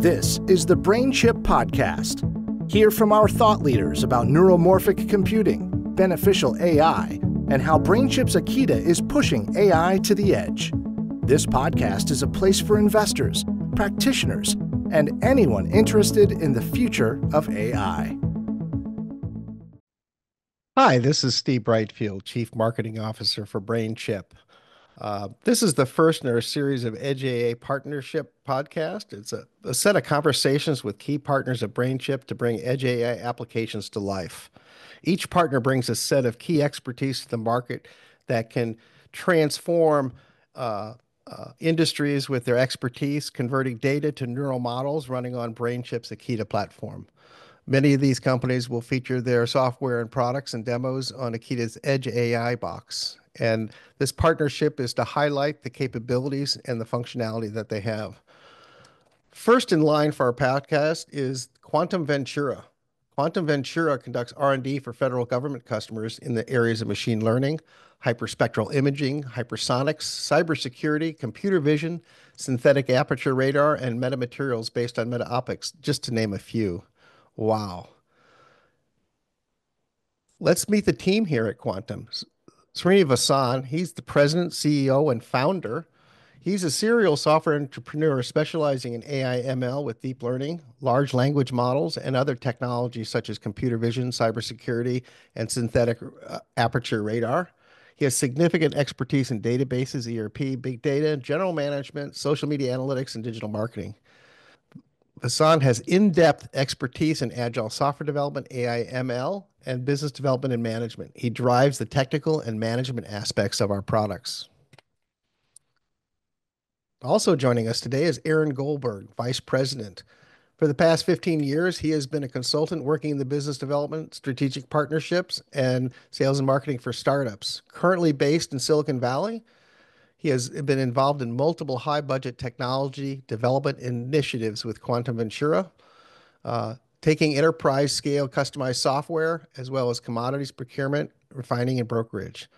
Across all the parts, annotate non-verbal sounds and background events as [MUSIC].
This is the BrainChip Podcast. Hear from our thought leaders about neuromorphic computing, beneficial AI, and how BrainChip's Akida is pushing AI to the edge. This podcast is a place for investors, practitioners, and anyone interested in the future of AI. Hi, this is Steve Brightfield, Chief Marketing Officer for BrainChip. Uh, this is the first in our series of Edge AI Partnership podcast. It's a, a, set of conversations with key partners of BrainChip to bring Edge AI applications to life. Each partner brings a set of key expertise to the market that can transform uh, uh, industries with their expertise, converting data to neural models running on BrainChip's Akida platform. Many of these companies will feature their software and products and demos on Akida's Edge AI box. And this partnership is to highlight the capabilities and the functionality that they have. First in line for our podcast is Quantum Ventura. Quantum Ventura conducts R&D for federal government customers in the areas of machine learning, hyperspectral imaging, hypersonics, cybersecurity, computer vision, synthetic aperture radar, and metamaterials based on meta optics, just to name a few. Wow. Let's meet the team here at Quantum. Srini Vasan, he's the president, CEO, and founder. He's a serial software entrepreneur specializing in AI ML with deep learning, large language models, and other technologies such as computer vision, cybersecurity, and synthetic uh, aperture radar. He has significant expertise in databases, ERP, big data, general management, social media analytics, and digital marketing. Hassan has in-depth expertise in agile software development, AI ML, and business development and management. He drives the technical and management aspects of our products. Also joining us today is Aaron Goldberg, Vice President. For the past 15 years, he has been a consultant working in the business development, strategic partnerships, and sales and marketing for startups. Currently based in Silicon Valley, he has been involved in multiple high budget technology development initiatives with Quantum Ventura, uh, taking enterprise scale customized software as well as commodities procurement, refining, and brokerage.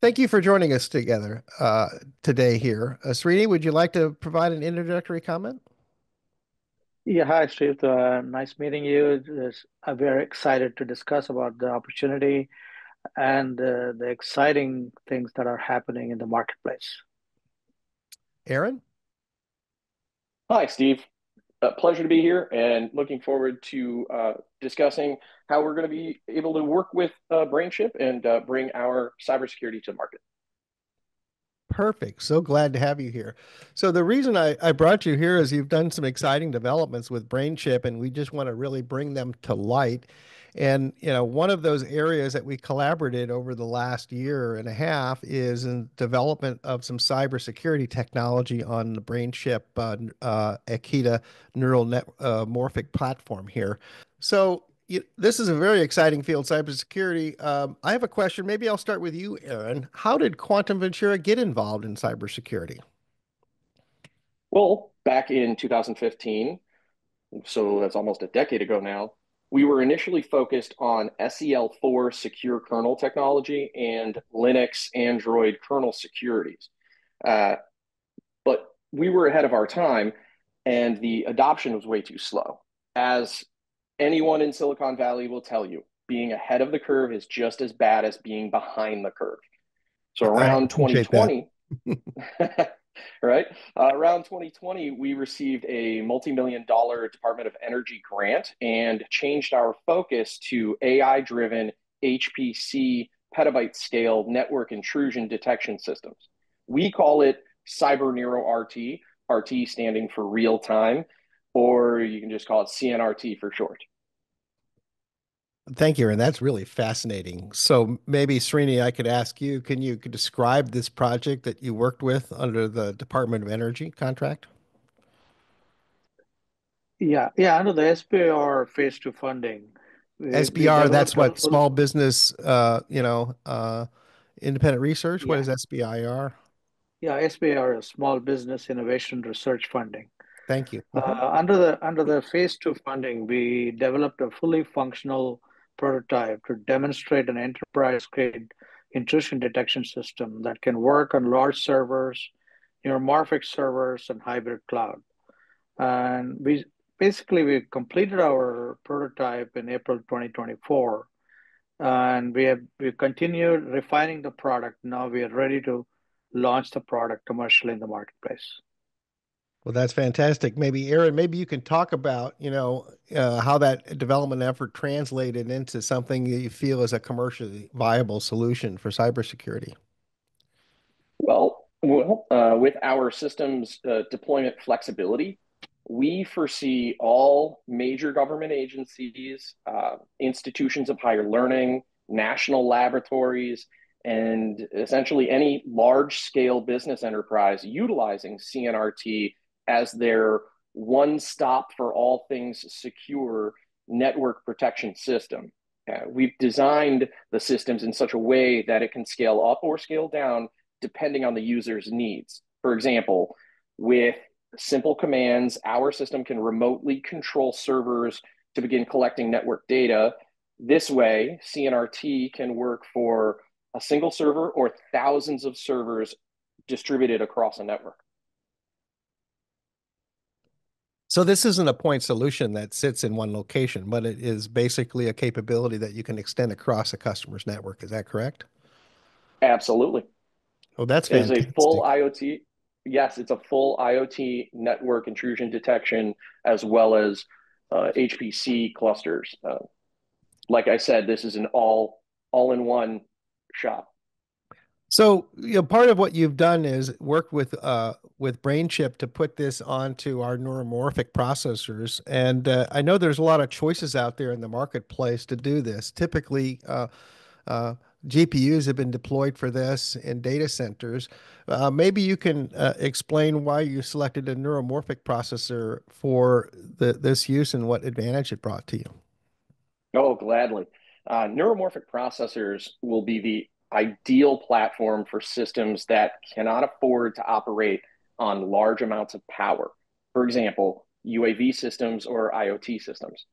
Thank you for joining us together uh, today here. Uh, Srini, would you like to provide an introductory comment? Yeah, hi, Steve. Uh, nice meeting you. I'm very excited to discuss about the opportunity and uh, the exciting things that are happening in the marketplace. Aaron? Hi, Steve. Uh, pleasure to be here and looking forward to uh, discussing how we're going to be able to work with uh, BrainChip and uh, bring our cybersecurity to market. Perfect. So glad to have you here. So the reason I, I brought you here is you've done some exciting developments with BrainChip, and we just want to really bring them to light. And you know, one of those areas that we collaborated over the last year and a half is in development of some cybersecurity technology on the BrainChip uh, uh, Akida neural net uh, morphic platform here. So you, this is a very exciting field, cybersecurity. Um, I have a question. Maybe I'll start with you, Aaron. How did Quantum Ventura get involved in cybersecurity? Well, back in 2015, so that's almost a decade ago now, we were initially focused on SEL4 secure kernel technology and Linux Android kernel securities. Uh, but we were ahead of our time and the adoption was way too slow. As anyone in Silicon Valley will tell you, being ahead of the curve is just as bad as being behind the curve. So around 2020, [LAUGHS] [LAUGHS] [LAUGHS] right? Uh, around 2020, we received a multi-million dollar Department of Energy grant and changed our focus to AI-driven HPC petabyte scale network intrusion detection systems. We call it Cyber Neuro RT, RT standing for real time, or you can just call it CNRT for short. Thank you, and that's really fascinating. So maybe Srini, I could ask you, can you describe this project that you worked with under the Department of Energy contract? Yeah, yeah, under the SBIR phase two funding. SBIR, that's what small business, uh, you know, uh, independent research. Yeah. What is SBIR? Yeah, SBIR is Small Business Innovation Research Funding. Thank you. Uh, under the under the phase two funding, we developed a fully functional prototype to demonstrate an enterprise-grade intrusion detection system that can work on large servers, neuromorphic servers, and hybrid cloud. And we basically we completed our prototype in April 2024, and we have we continued refining the product. Now we are ready to launch the product commercially in the marketplace. Well, that's fantastic. Maybe Aaron, maybe you can talk about, you know, uh, how that development effort translated into something that you feel is a commercially viable solution for cybersecurity. Well, well uh, with our systems uh, deployment flexibility, we foresee all major government agencies, uh, institutions of higher learning, national laboratories, and essentially any large scale business enterprise utilizing CNRT as their one stop for all things secure network protection system. Uh, we've designed the systems in such a way that it can scale up or scale down depending on the user's needs. For example, with simple commands, our system can remotely control servers to begin collecting network data. This way, CNRT can work for a single server or thousands of servers distributed across a network. So this isn't a point solution that sits in one location, but it is basically a capability that you can extend across a customer's network. Is that correct? Absolutely. Oh, that's fantastic. It's a full IoT. Yes, it's a full IoT network intrusion detection as well as uh, HPC clusters. Uh, like I said, this is an all all-in-one shop. So, you know, part of what you've done is work with uh, with BrainChip to put this onto our neuromorphic processors, and uh, I know there's a lot of choices out there in the marketplace to do this. Typically, uh, uh GPUs have been deployed for this in data centers. Uh, maybe you can uh, explain why you selected a neuromorphic processor for the, this use and what advantage it brought to you. Oh, gladly. neuromorphic processors will be the ideal platform for systems that cannot afford to operate on large amounts of power. For example, UAV systems or IoT systems.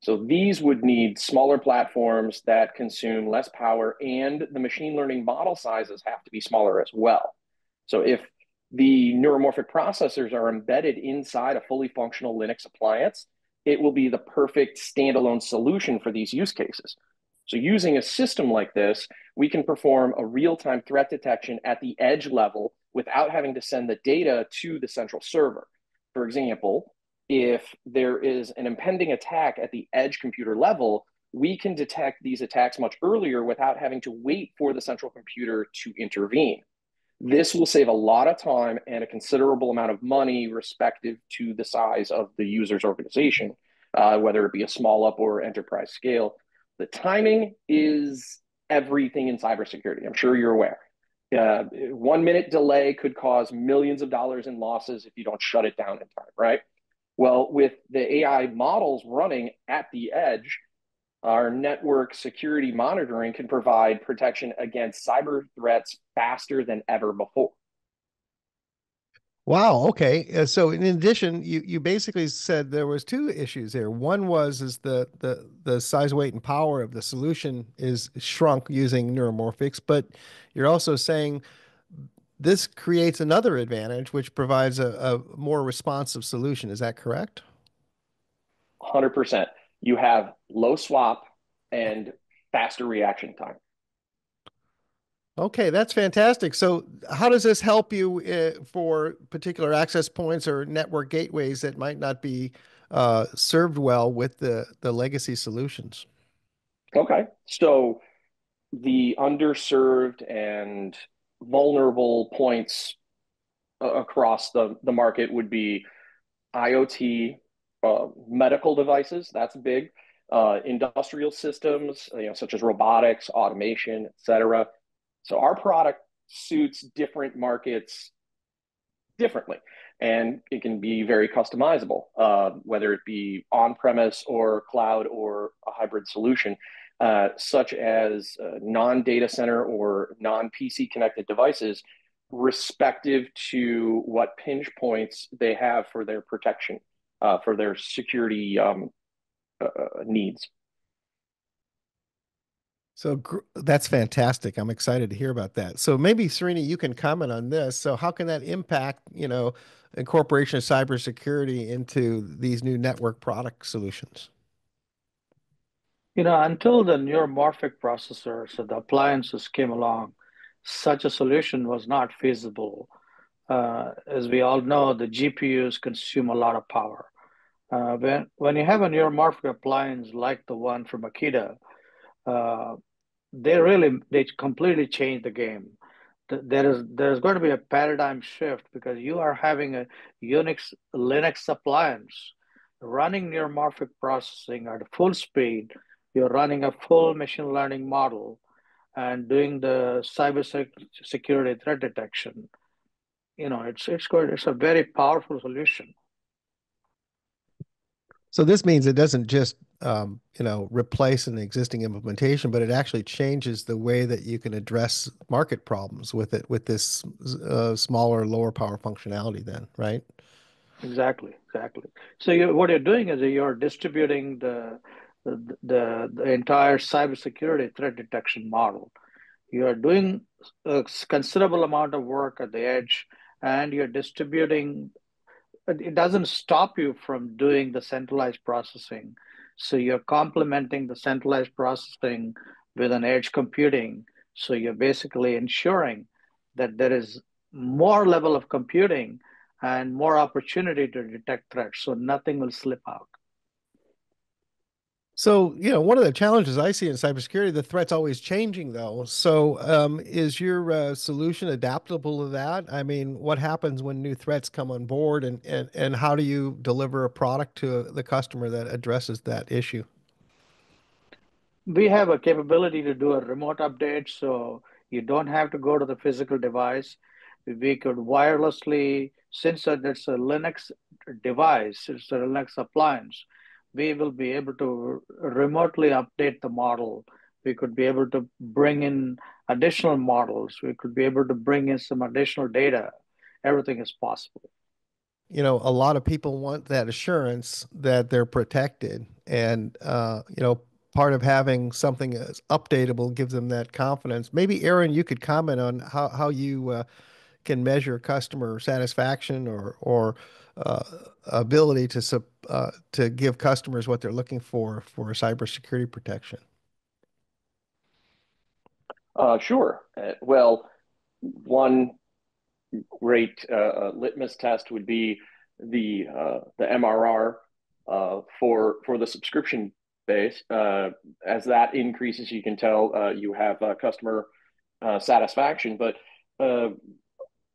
So these would need smaller platforms that consume less power, and the machine learning model sizes have to be smaller as well. So if the neuromorphic processors are embedded inside a fully functional Linux appliance, it will be the perfect standalone solution for these use cases. So using a system like this, we can perform a real-time threat detection at the edge level without having to send the data to the central server. For example, if there is an impending attack at the edge computer level, we can detect these attacks much earlier without having to wait for the central computer to intervene. This will save a lot of time and a considerable amount of money respective to the size of the user's organization, uh, whether it be a small up or enterprise scale. The timing is everything in cybersecurity. I'm sure you're aware. Uh, one minute delay could cause millions of dollars in losses if you don't shut it down in time, right? Well, with the AI models running at the edge, our network security monitoring can provide protection against cyber threats faster than ever before. Wow. Okay. Uh, so in addition, you, you basically said there was two issues there. One was is the the the size, weight, and power of the solution is shrunk using neuromorphics, but you're also saying this creates another advantage, which provides a, a more responsive solution. Is that correct? Hundred percent. You have low SWaP and faster reaction time. Okay, that's fantastic. So, how does this help you uh, for particular access points or network gateways that might not be uh, served well with the, the legacy solutions? Okay, so the underserved and vulnerable points across the, the market would be IoT, uh, medical devices, that's big, uh, industrial systems, you know, such as robotics, automation, et cetera so our product suits different markets differently, and it can be very customizable, uh, whether it be on premise or cloud or a hybrid solution, uh, such as uh, non data center or non PC connected devices, respective to what pinch points they have for their protection, uh, for their security um, uh, uh, needs. So that's fantastic. I'm excited to hear about that. So maybe Srini, you can comment on this. So how can that impact, you know, incorporation of cybersecurity into these new network product solutions? You know, until the neuromorphic processors, so the appliances came along, such a solution was not feasible. Uh, as we all know, the GPUs consume a lot of power. Uh, when, when you have a neuromorphic appliance like the one from Akida, uh, they really they completely change the game. There is there's going to be a paradigm shift because you are having a Unix Linux appliance running neuromorphic processing at full speed. You're running a full machine learning model and doing the cyber security threat detection. You know, it's it's good. It's a very powerful solution. So this means it doesn't just um, you know replace an existing implementation, but it actually changes the way that you can address market problems with it with this uh, smaller, lower power functionality. Then, right? Exactly, exactly. So you, what you're doing is you're distributing the the, the, the entire cybersecurity threat detection model. You are doing a considerable amount of work at the edge, and you're distributing it doesn't stop you from doing the centralized processing. So you're complementing the centralized processing with an edge computing. So you're basically ensuring that there is more level of computing and more opportunity to detect threats. So nothing will slip out. So, you know, one of the challenges I see in cybersecurity, the threat's always changing, though. So, um, is your uh, solution adaptable to that? I mean, what happens when new threats come on board, and, and, and how do you deliver a product to the customer that addresses that issue? We have a capability to do a remote update, so you don't have to go to the physical device. We could wirelessly, since it's a Linux device, it's a Linux appliance we will be able to remotely update the model. We could be able to bring in additional models. We could be able to bring in some additional data. Everything is possible. You know, a lot of people want that assurance that they're protected. And, uh, you know, part of having something as updatable gives them that confidence. Maybe, Aaron, you could comment on how, how you uh, can measure customer satisfaction or, or uh, ability to uh, to give customers what they're looking for for cybersecurity protection? Uh, sure. Uh, well, one great uh, uh, litmus test would be the the MRR for for the subscription base. as that increases, you can tell you have customer satisfaction, but a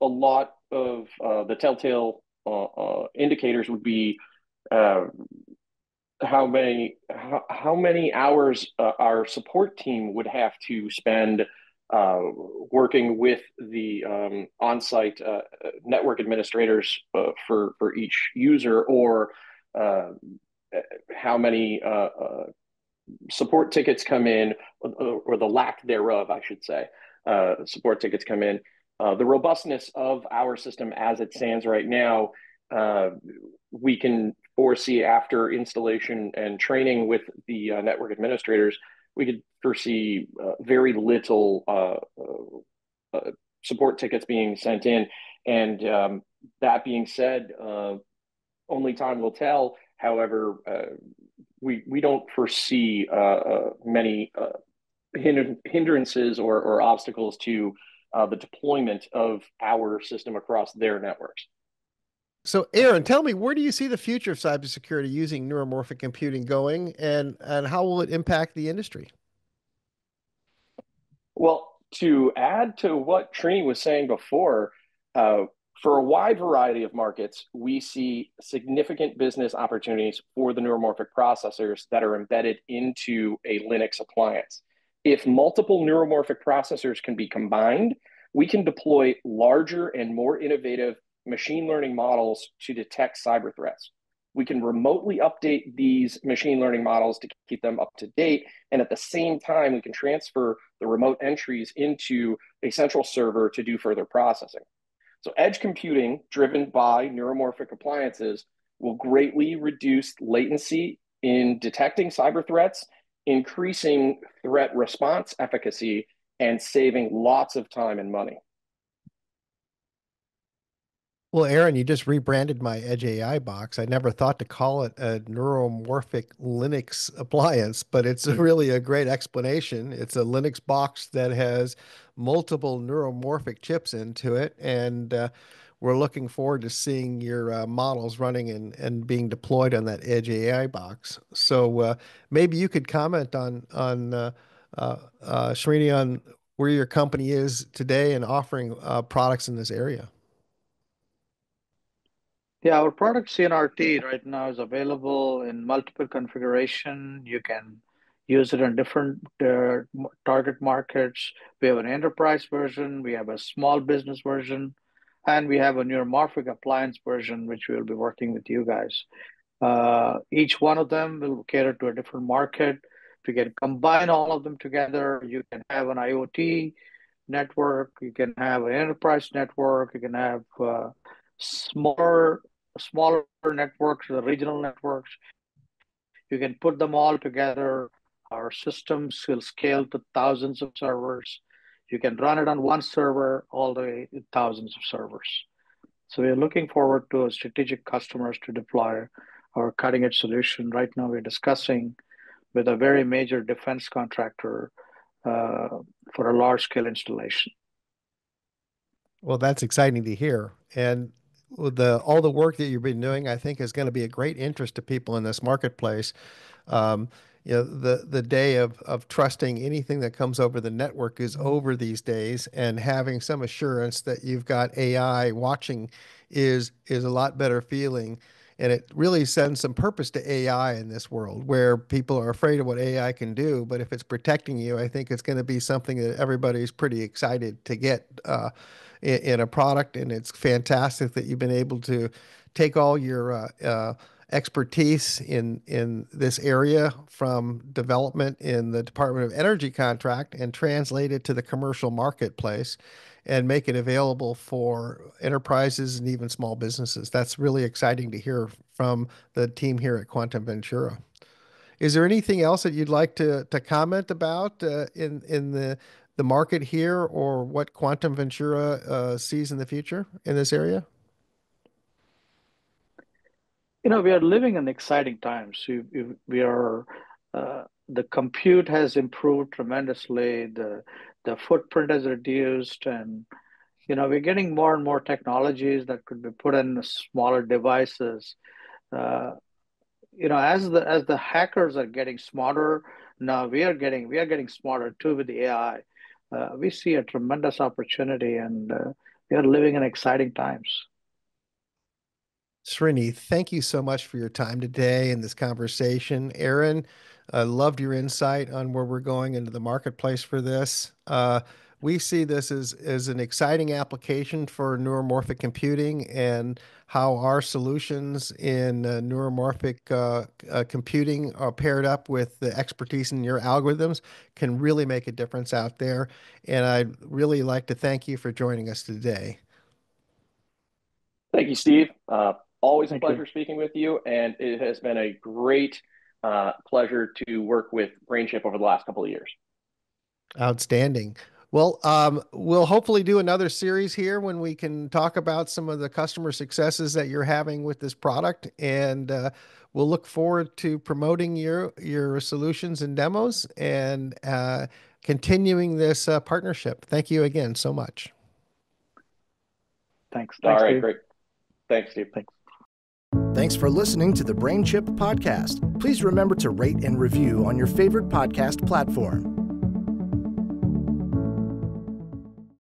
lot of the telltale uh, uh, indicators would be uh, how many how, how many hours our support team would have to spend uh, working with the um, on-site uh, network administrators uh, for for each user, or how many support tickets come in, or, or, the lack thereof, I should say, support tickets come in, uh, the robustness of our system as it stands right now, uh, we can foresee after installation and training with the uh, network administrators, we could foresee uh, very little uh, support tickets being sent in. And um, that being said, only time will tell. However, we we don't foresee many hindrances or, or obstacles to uh, the deployment of our system across their networks. So, Aaron, tell me, where do you see the future of cybersecurity using neuromorphic computing going, and and how will it impact the industry? Well, to add to what Srini was saying before, uh, for a wide variety of markets, we see significant business opportunities for the neuromorphic processors that are embedded into a Linux appliance if multiple neuromorphic processors can be combined, we can deploy larger and more innovative machine learning models to detect cyber threats. We can remotely update these machine learning models to keep them up to date. And at the same time, we can transfer the remote entries into a central server to do further processing. So, edge computing driven by neuromorphic appliances will greatly reduce latency in detecting cyber threats increasing threat response efficacy and saving lots of time and money. Well, Aaron, you just rebranded my Edge AI box. I never thought to call it a neuromorphic Linux appliance, but it's hmm. really a great explanation. It's a Linux box that has multiple neuromorphic chips into it, and uh, we're looking forward to seeing your uh, models running and, and being deployed on that Edge AI box. So uh, maybe you could comment on on uh, uh, uh on where your company is today and offering uh, products in this area. Yeah, our product CNRT right now is available in multiple configuration. You can use it in different uh, target markets. We have an enterprise version, we have a small business version, and we have a neuromorphic appliance version, which we will be working with you guys. Uh, each one of them will cater to a different market. If you can combine all of them together, you can have an IoT network, you can have an enterprise network, you can have uh, smaller smaller networks, the regional networks. You can put them all together. Our systems will scale to thousands of servers. You can run it on one server all the way to thousands of servers. So we're looking forward to strategic customers to deploy our cutting edge solution. Right now, we're discussing with a very major defense contractor uh, for a large scale installation. Well, that's exciting to hear. And the all the work that you've been doing, I think, is going to be a great interest to people in this marketplace. Um, you know, the the day of of trusting anything that comes over the network is over these days, and having some assurance that you've got AI watching is is a lot better feeling. And it really sends some purpose to AI in this world where people are afraid of what AI can do. But if it's protecting you, I think it's going to be something that everybody's pretty excited to get. Uh, in, in a product, and it's fantastic that you've been able to take all your uh, uh, expertise in in this area from development in the Department of Energy contract and translate it to the commercial marketplace and make it available for enterprises and even small businesses. That's really exciting to hear from the team here at Quantum Ventura. Is there anything else that you'd like to to comment about uh, in in the the market here or what Quantum Ventura uh, sees in the future in this area? You know, we are living in exciting times. We, we are uh, the compute has improved tremendously. The the footprint has reduced, and you know we're getting more and more technologies that could be put in smaller devices. Uh, you know, as the as the hackers are getting smarter, now we are getting we are getting smarter too with the AI uh, we see a tremendous opportunity and uh, we are living in exciting times. Srini, thank you so much for your time today and this conversation. Aaron, I loved your insight on where we're going into the marketplace for this. Uh, we see this as, as an exciting application for neuromorphic computing and how our solutions in uh, neuromorphic uh, uh, computing are paired up with the expertise in your algorithms can really make a difference out there. And I'd really like to thank you for joining us today. Thank you, Steve. Always thank a pleasure you. speaking with you. And it has been a great uh, pleasure to work with BrainChip over the last couple of years. Outstanding. Well, um, we'll hopefully do another series here when we can talk about some of the customer successes that you're having with this product, and uh, we'll look forward to promoting your your solutions and demos and uh, continuing this uh, partnership. Thank you again so much. Thanks. Thanks All right, Steve. great. Thanks, Steve. Thanks. Thanks for listening to the BrainChip podcast. Please remember to rate and review on your favorite podcast platform.